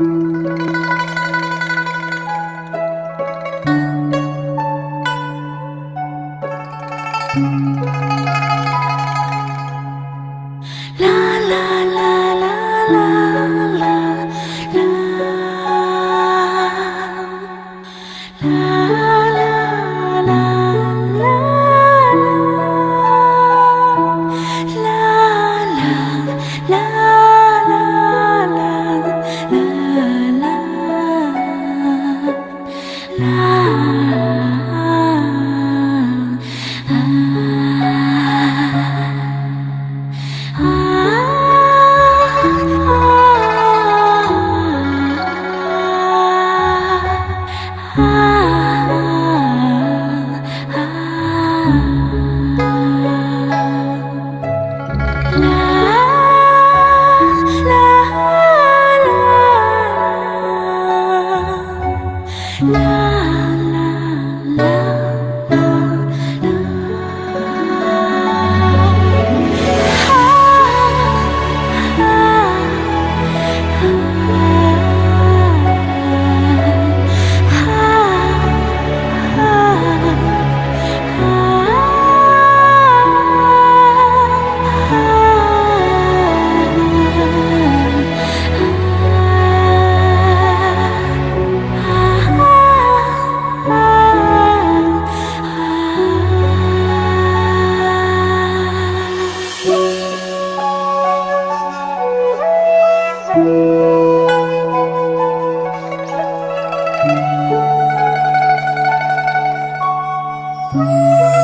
啦啦啦啦啦啦啦。啊。